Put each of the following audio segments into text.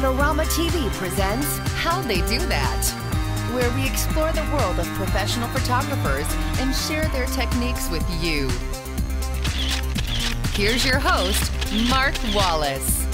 Adorama TV presents How They Do That, where we explore the world of professional photographers and share their techniques with you. Here's your host, Mark Wallace.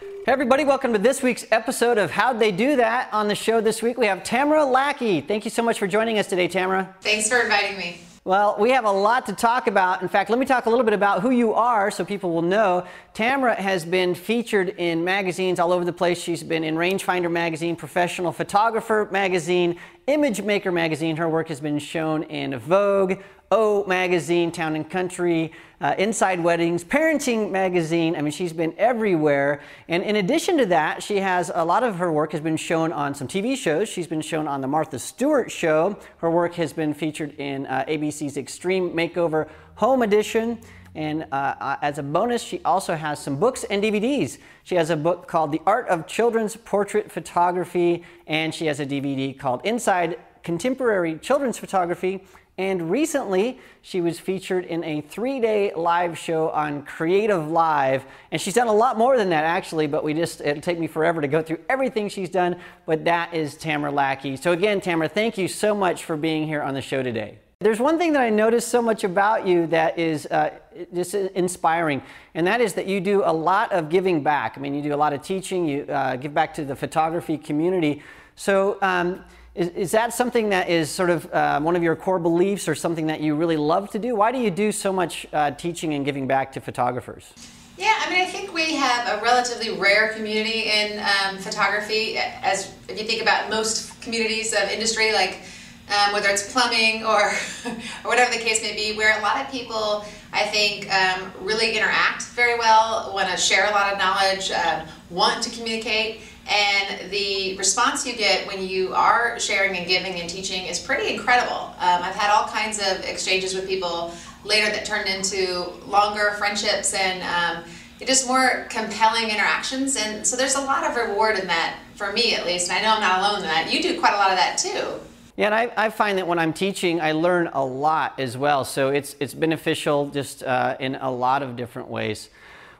Hey everybody, welcome to this week's episode of How'd They Do That. On the show this week, we have Tamara Lackey. Thank you so much for joining us today, Tamara. Thanks for inviting me. Well, we have a lot to talk about. In fact, let me talk a little bit about who you are so people will know. Tamara has been featured in magazines all over the place. She's been in Rangefinder Magazine, Professional Photographer Magazine, Image Maker Magazine. Her work has been shown in Vogue, O Magazine, Town and Country, uh, Inside Weddings, Parenting Magazine. I mean, she's been everywhere. And in addition to that, she has a lot of her work has been shown on some TV shows. She's been shown on The Martha Stewart Show. Her work has been featured in uh, ABC's Extreme Makeover Home Edition. And uh, uh, as a bonus, she also has some books and DVDs. She has a book called The Art of Children's Portrait Photography, and she has a DVD called Inside Contemporary Children's Photography. And recently, she was featured in a three day live show on Creative Live. And she's done a lot more than that, actually, but we just, it'll take me forever to go through everything she's done. But that is Tamara Lackey. So, again, Tamara, thank you so much for being here on the show today. There's one thing that I noticed so much about you that is uh, just inspiring, and that is that you do a lot of giving back. I mean, you do a lot of teaching, you uh, give back to the photography community. So, um, is, is that something that is sort of uh, one of your core beliefs or something that you really love to do? Why do you do so much uh, teaching and giving back to photographers? Yeah, I mean, I think we have a relatively rare community in um, photography. As if you think about most communities of industry, like um, whether it's plumbing or, or whatever the case may be, where a lot of people, I think, um, really interact very well, want to share a lot of knowledge, um, want to communicate. And the response you get when you are sharing and giving and teaching is pretty incredible. Um, I've had all kinds of exchanges with people later that turned into longer friendships and um, just more compelling interactions. And so there's a lot of reward in that, for me at least. And I know I'm not alone in that. You do quite a lot of that too. Yeah, and I, I, find that when I'm teaching, I learn a lot as well. So it's, it's beneficial just uh, in a lot of different ways.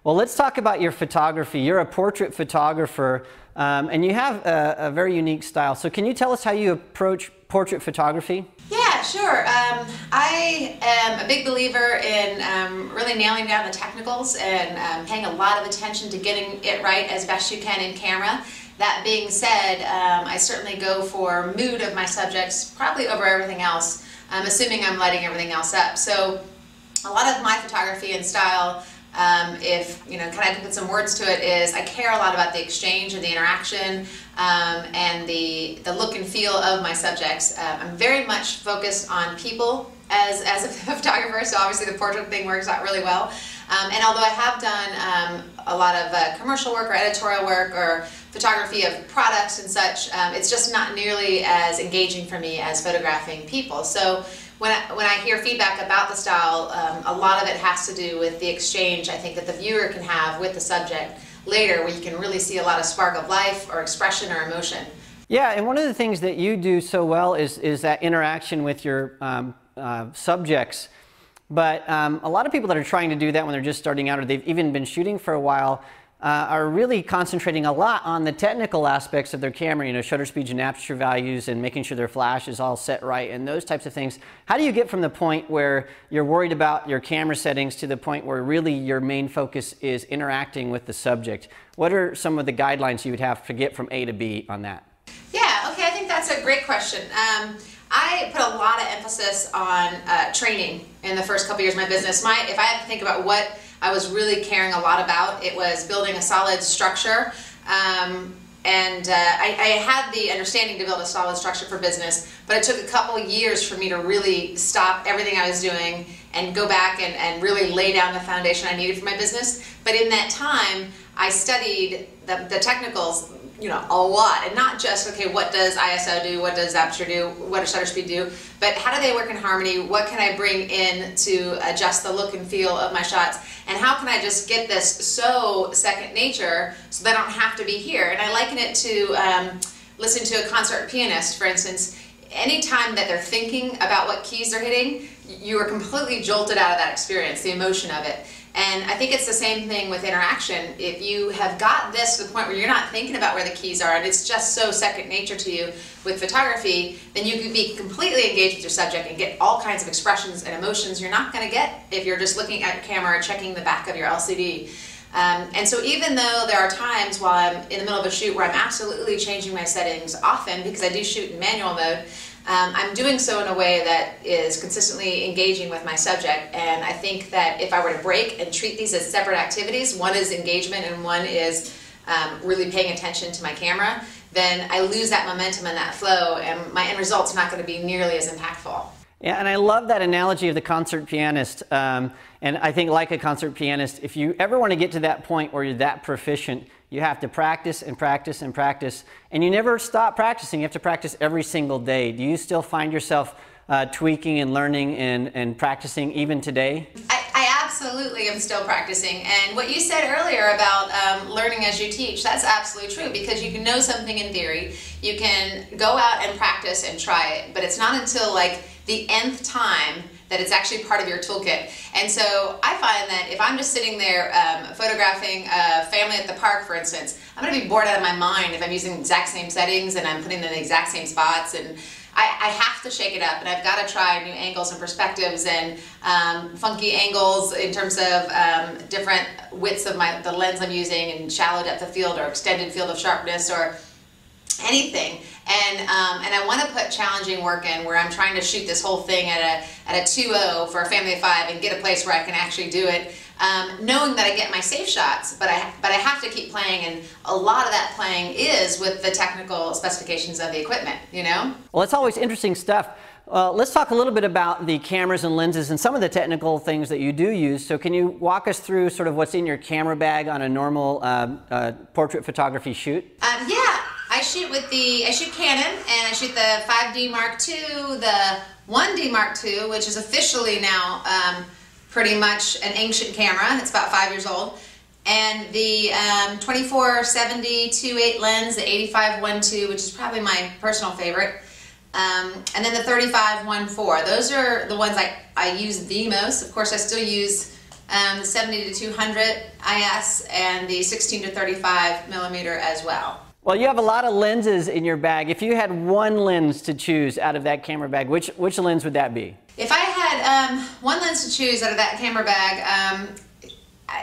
Well, let's talk about your photography. You're a portrait photographer, um, and you have a, a, very unique style. So, can you tell us how you approach portrait photography? Yeah, sure. Um, I am a big believer in um, really nailing down the technicals and um, paying a lot of attention to getting it right as best you can in camera. That being said, um, I certainly go for mood of my subjects probably over everything else, um, assuming I'm lighting everything else up. So, a lot of my photography and style um, if you know, kind of put some words to it, is I care a lot about the exchange and the interaction um, and the the look and feel of my subjects. Uh, I'm very much focused on people as as a photographer, so obviously the portrait thing works out really well. Um, and although I have done um, a lot of uh, commercial work or editorial work or photography of products and such, um, it's just not nearly as engaging for me as photographing people. So when I, when I hear feedback about the style, um, a lot of it has to do with the exchange I think that the viewer can have with the subject later, where you can really see a lot of spark of life or expression or emotion. Yeah, and one of the things that you do so well is, is that interaction with your um, uh, subjects. But um, a lot of people that are trying to do that when they're just starting out or they've even been shooting for a while, uh, are really concentrating a lot on the technical aspects of their camera, you know, shutter speeds and aperture values and making sure their flash is all set right and those types of things. How do you get from the point where you're worried about your camera settings to the point where really your main focus is interacting with the subject? What are some of the guidelines you would have to get from A to B on that? Yeah, okay, I think that's a great question. Um, I put a lot of emphasis on uh, training in the first couple years of my business. My, if I had to think about what I was really caring a lot about. It was building a solid structure. Um, and uh, I, I, had the understanding to build a solid structure for business, but it took a couple years for me to really stop everything I was doing and go back and, and really lay down the foundation I needed for my business. But in that time, I studied the, the technicals you know, a lot, and not just okay, what does ISO do, what does aperture do, what does shutter speed do, but how do they work in harmony? What can I bring in to adjust the look and feel of my shots, and how can I just get this so second nature so I don't have to be here? And I liken it to um, listening to a concert pianist, for instance. Anytime that they're thinking about what keys they're hitting, you are completely jolted out of that experience, the emotion of it. And I think it's the same thing with interaction. If you have got this to the point where you're not thinking about where the keys are and it's just so second nature to you with photography, then you can be completely engaged with your subject and get all kinds of expressions and emotions you're not going to get if you're just looking at your camera or checking the back of your LCD. Um, and so even though there are times while I'm in the middle of a shoot where I'm absolutely changing my settings often because I do shoot in manual mode, um, I'm doing so in a way that is consistently engaging with my subject. And I think that if I were to break and treat these as separate activities, one is engagement and one is um, really paying attention to my camera, then I lose that momentum and that flow, and my end result's not going to be nearly as impactful. Yeah, and I love that analogy of the concert pianist. Um, and I think, like a concert pianist, if you ever want to get to that point where you're that proficient, you have to practice and practice and practice. And you never stop practicing. You have to practice every single day. Do you still find yourself uh, tweaking and learning and, and practicing even today? I, I, absolutely am still practicing. And what you said earlier about um, learning as you teach, that's absolutely true because you can know something in theory, you can go out and practice and try it, but it's not until like the nth time that it's actually part of your toolkit. And so I find that if I'm just sitting there um, photographing a family at the park, for instance, I'm going to be bored out of my mind if I'm using the exact same settings and I'm putting them in the exact same spots. And I, I have to shake it up, and I've got to try new angles and perspectives and um, funky angles in terms of um, different widths of my the lens I'm using and shallow depth of field or extended field of sharpness or anything. And, um, and I want to put challenging work in where I'm trying to shoot this whole thing at a, at a 2.0 for a family of five and get a place where I can actually do it. Um, knowing that I get my safe shots, but I, but I have to keep playing, and a lot of that playing is with the technical specifications of the equipment, you know? Well, it's always interesting stuff. Uh, let's talk a little bit about the cameras and lenses and some of the technical things that you do use. So can you walk us through sort of what's in your camera bag on a normal uh, uh, portrait photography shoot? Um, yeah, I shoot with the, I shoot Canon and I shoot the 5D Mark II, the 1D Mark II, which is officially now um, pretty much an ancient camera. It's about five years old. And the um, 2470 2.8 lens, the 85 1.2, which is probably my personal favorite. Um, and then the 35 1.4. Those are the ones I, I use the most. Of course, I still use um, the 70 to 200 IS and the 16 to 35 millimeter as well. Well, you have a lot of lenses in your bag. If you had one lens to choose out of that camera bag, which, which lens would that be? If I had um, one lens to choose out of that camera bag, um,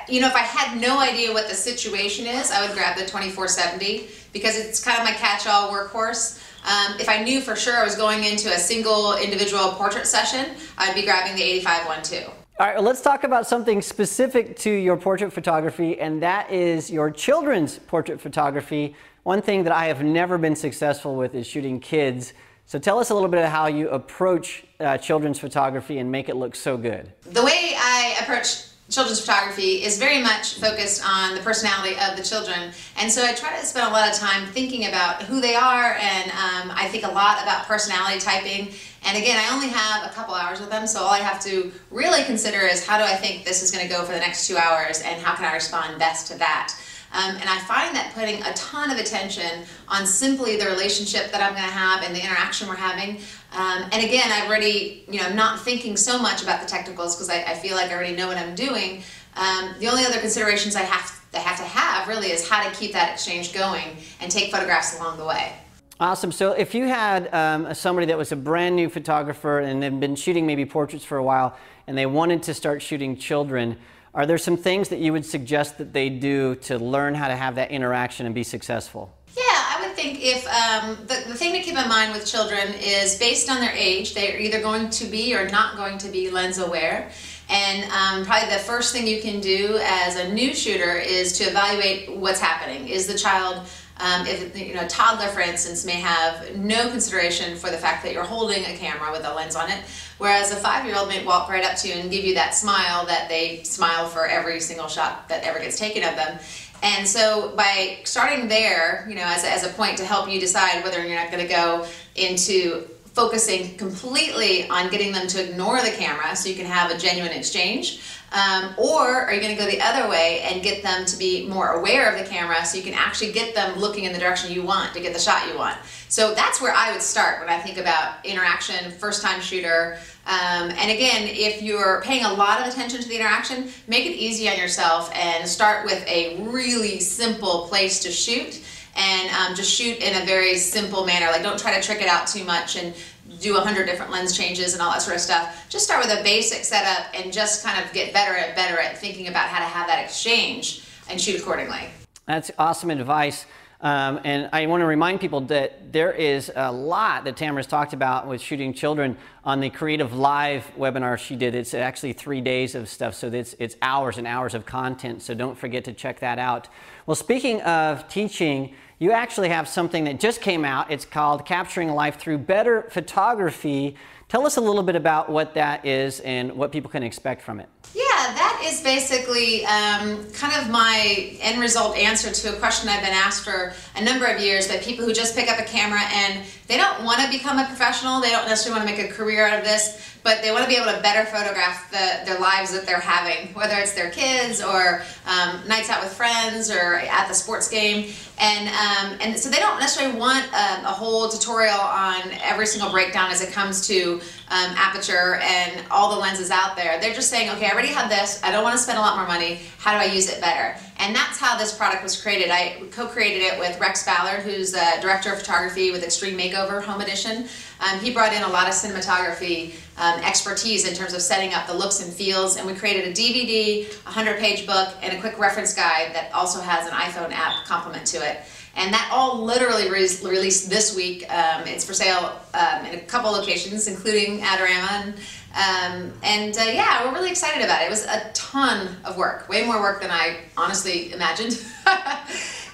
you know, if I had no idea what the situation is, I would grab the 2470 because it's kind of my catch-all workhorse. Um, if I knew for sure I was going into a single individual portrait session, I'd be grabbing the 85 one too. All right, well, let's talk about something specific to your portrait photography, and that is your children's portrait photography. One thing that I have never been successful with is shooting kids. So tell us a little bit of how you approach uh, children's photography and make it look so good. The way I approach children's photography is very much focused on the personality of the children. And so I try to spend a lot of time thinking about who they are and um, I think a lot about personality typing. And again, I only have a couple hours with them, so all I have to really consider is how do I think this is going to go for the next two hours and how can I respond best to that. Um, and I find that putting a ton of attention on simply the relationship that I'm going to have and the interaction we're having. Um, and again, I've already, you know, I'm not thinking so much about the technicals because I, I, feel like I already know what I'm doing. Um, the only other considerations I have, I have to have really is how to keep that exchange going and take photographs along the way. Awesome. So if you had um, somebody that was a brand new photographer and they've been shooting maybe portraits for a while and they wanted to start shooting children, are there some things that you would suggest that they do to learn how to have that interaction and be successful? Yeah, I would think if um, the, the thing to keep in mind with children is based on their age, they're either going to be or not going to be lens aware. And um, probably the first thing you can do as a new shooter is to evaluate what's happening. Is the child um, if you know, a toddler, for instance, may have no consideration for the fact that you're holding a camera with a lens on it, whereas a five-year-old may walk right up to you and give you that smile that they smile for every single shot that ever gets taken of them. And so by starting there, you know, as a, as a point to help you decide whether you're not going to go into focusing completely on getting them to ignore the camera so you can have a genuine exchange Um, or are you going to go the other way and get them to be more aware of the camera so you can actually get them looking in the direction you want to get the shot you want? So that's where I would start when I think about interaction, first time shooter. Um, and again, if you're paying a lot of attention to the interaction, make it easy on yourself and start with a really simple place to shoot and um, just shoot in a very simple manner. Like don't try to trick it out too much and do a hundred different lens changes and all that sort of stuff. Just start with a basic setup and just kind of get better and better at thinking about how to have that exchange and shoot accordingly. That's awesome advice. Um, and I want to remind people that there is a lot that Tamara's talked about with shooting children on the Creative Live webinar she did. It's actually three days of stuff, so it's, it's hours and hours of content, so don't forget to check that out. Well, speaking of teaching, you actually have something that just came out. It's called Capturing Life Through Better Photography. Tell us a little bit about what that is and what people can expect from it. Yeah, that is basically um, kind of my end result answer to a question I've been asked for a number of years by people who just pick up a camera and they don't want to become a professional. They don't necessarily want to make a career out of this, but they want to be able to better photograph the, their lives that they're having, whether it's their kids or um, nights out with friends or at the sports game. And, um, and so they don't necessarily want a, a, whole tutorial on every single breakdown as it comes to um, aperture and all the lenses out there. They're just saying, okay, I already have this. I don't want to spend a lot more money. How do I use it better? And that's how this product was created. I co-created it with Rex Ballard, who's the director of photography with Extreme Makeover Home Edition. Um, he brought in a lot of cinematography um, expertise in terms of setting up the looks and feels, and we created a DVD, a 100-page book, and a quick reference guide that also has an iPhone app complement to it. And that all literally re released this week. Um, it's for sale um, in a couple locations, including Adorama. And, um, and uh, yeah, we're really excited about it. It was a ton of work, way more work than I honestly imagined.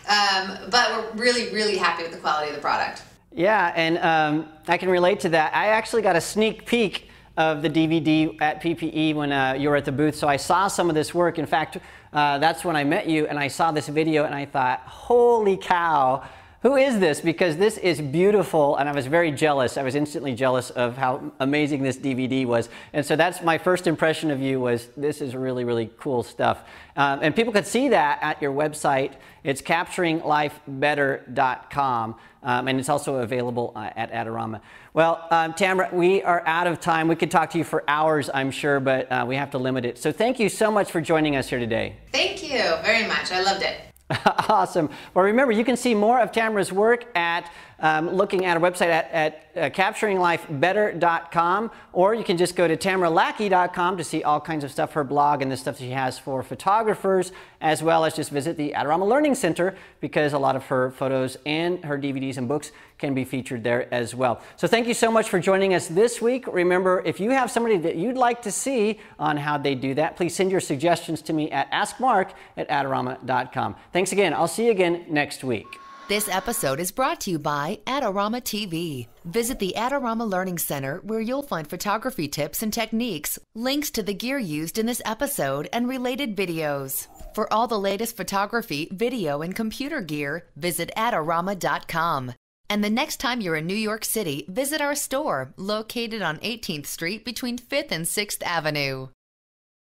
Um, but we're really, really happy with the quality of the product. Yeah, and um, I can relate to that. I actually got a sneak peek of the DVD at PPE when uh, you were at the booth, so I saw some of this work. In fact, uh, that's when I met you, and I saw this video, and I thought, holy cow, who is this? Because this is beautiful, and I was very jealous. I was instantly jealous of how amazing this DVD was. And so that's my first impression of you was this is really, really cool stuff. Um, and people could see that at your website. It's capturinglifebetter.com, um, and it's also available uh, at Adorama. Well, um, Tamara, we are out of time. We could talk to you for hours, I'm sure, but uh, we have to limit it. So thank you so much for joining us here today. Thank you very much. I loved it. awesome. Well, remember, you can see more of Tamara's work at um, looking at our website at, at uh, capturinglifebetter.com, or you can just go to tamaralackey.com to see all kinds of stuff, her blog and the stuff she has for photographers, as well as just visit the Adorama Learning Center because a lot of her photos and her DVDs and books can be featured there as well. So thank you so much for joining us this week. Remember, if you have somebody that you'd like to see on how they do that, please send your suggestions to me at askmark at adorama.com. Thanks again. I'll see you again next week. This episode is brought to you by Adorama TV. Visit the Adorama Learning Center where you'll find photography tips and techniques, links to the gear used in this episode, and related videos. For all the latest photography, video, and computer gear, visit Adorama.com. And the next time you're in New York City, visit our store located on 18th Street between 5th and 6th Avenue.